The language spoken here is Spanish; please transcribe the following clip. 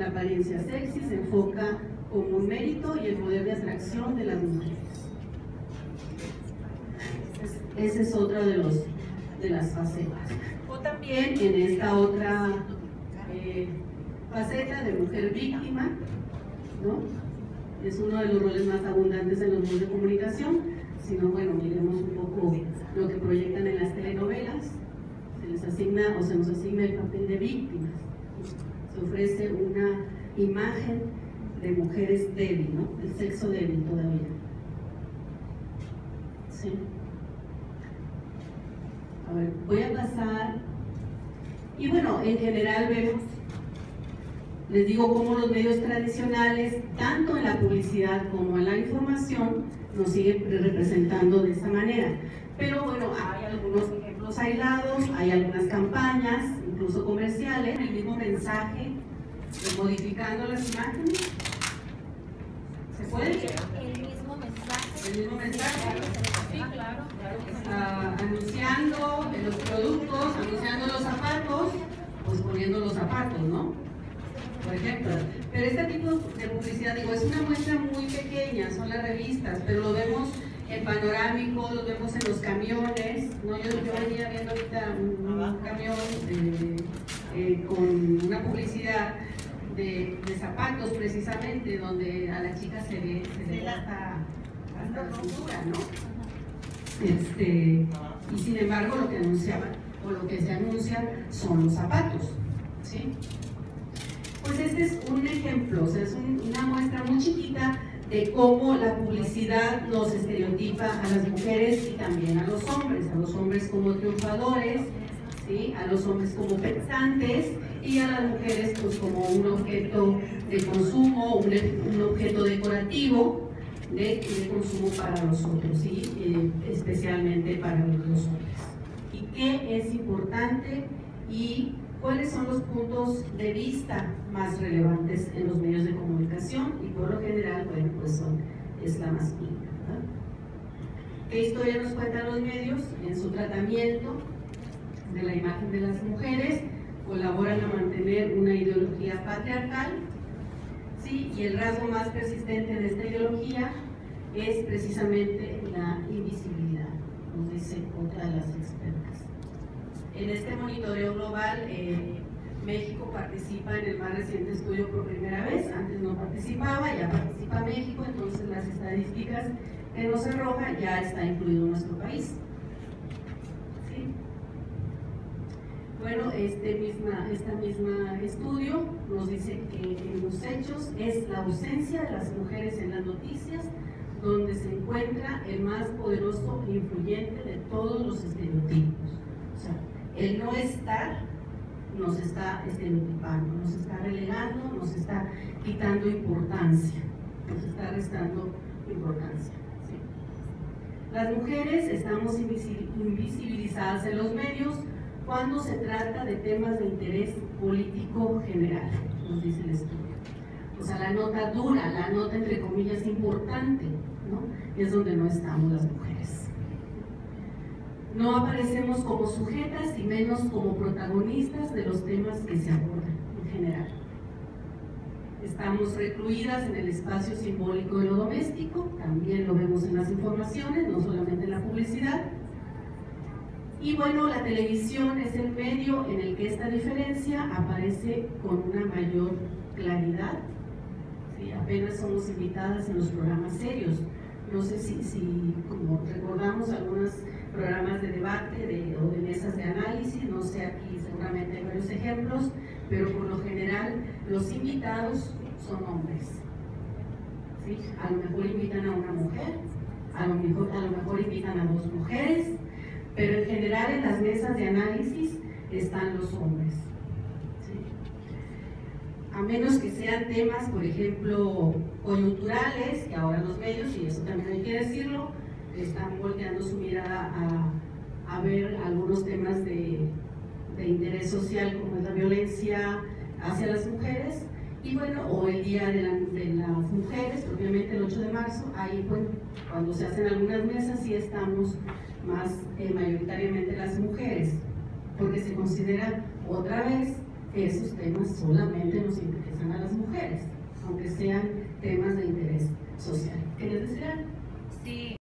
la apariencia sexy se enfoca como un mérito y el poder de atracción de las mujeres. Esa es otra de, los, de las facetas. O también en esta otra eh, faceta de mujer víctima, ¿no? es uno de los roles más abundantes en los medios de comunicación, sino bueno, miremos un poco lo que proyectan en las telenovelas, se les asigna o se nos asigna el papel de víctimas, se ofrece una imagen de mujeres débil, ¿no? El sexo débil todavía. Sí. A ver, voy a pasar. Y bueno, en general vemos, les digo cómo los medios tradicionales, tanto en la publicidad como en la información, nos siguen representando de esa manera. Pero bueno, hay algunos ejemplos aislados, hay algunas campañas, incluso comerciales, el mismo mensaje, modificando las imágenes. ¿Se puede? El mismo mensaje. El mismo mensaje. Sí, claro. Ah, anunciando los productos, anunciando los zapatos, pues poniendo los zapatos, ¿no? Por ejemplo. Pero este tipo de publicidad, digo, es una muestra muy pequeña, son las revistas, pero lo vemos en panorámico, lo vemos en los camiones, ¿no? Yo, yo venía viendo ahorita eh, eh, con una publicidad de, zapatos precisamente, donde a la chica se ve, se hasta, hasta la cintura, ¿no? Este, y sin embargo lo que anunciaban o lo que se anuncia son los zapatos. ¿sí? Pues este es un ejemplo, o sea, es una muestra muy chiquita de cómo la publicidad nos estereotipa a las mujeres y también a los hombres, a los hombres como triunfadores, ¿sí? a los hombres como pensantes y a las mujeres pues como un objeto de consumo, un, un objeto decorativo, de, consumo para los otros, y eh, especialmente para los hombres. ¿Y qué es importante y cuáles son los puntos de vista más relevantes en los medios de comunicación? Y por lo general, bueno, pues son, es la masculina. ¿Qué historia nos cuentan los medios en su tratamiento de la imagen de las mujeres? Colaboran a mantener una ideología patriarcal y el rasgo más persistente de esta ideología es precisamente la invisibilidad, nos dice otra de las expertas. En este monitoreo global, eh, México participa en el más reciente estudio por primera vez, antes no participaba, ya participa México, entonces las estadísticas que nos arroja ya está incluido nuestro país. Bueno, este misma, esta misma estudio nos dice que en los hechos es la ausencia de las mujeres en las noticias donde se encuentra el más poderoso e influyente de todos los estereotipos. O sea, el no estar nos está estereotipando, nos está relegando, nos está quitando importancia, nos está restando importancia. Las mujeres estamos invisibilizadas en los medios, cuando se trata de temas de interés político general, nos dice el estudio. O sea, la nota dura, la nota entre comillas importante, ¿no? Es donde no estamos las mujeres. No aparecemos como sujetas y menos como protagonistas de los temas que se abordan en general. Estamos recluidas en el espacio simbólico de lo doméstico, también lo vemos en las informaciones, no solamente en la publicidad, y bueno, la televisión es el medio en el que esta diferencia aparece con una mayor claridad. Apenas somos invitadas en los programas serios. No sé si, si como recordamos algunos programas de debate o de mesas de análisis, no sé, aquí seguramente hay varios ejemplos, pero por lo general los invitados son hombres. A lo mejor invitan a una mujer, a lo mejor, a lo mejor invitan a dos mujeres, pero en general en las mesas de análisis están los hombres. A menos que sean temas, por ejemplo, coyunturales, que ahora los medios, y eso también hay que decirlo, están volteando su mirada a, ver algunos temas de, interés social como es la violencia hacia las mujeres, y bueno, o el Día de, la, de, las Mujeres, propiamente el 8 de marzo, ahí bueno, cuando se hacen algunas mesas sí estamos más eh, mayoritariamente las mujeres, porque se considera otra vez que esos temas solamente nos interesan a las mujeres, aunque sean temas de interés social. ¿Quieres decir algo? Sí.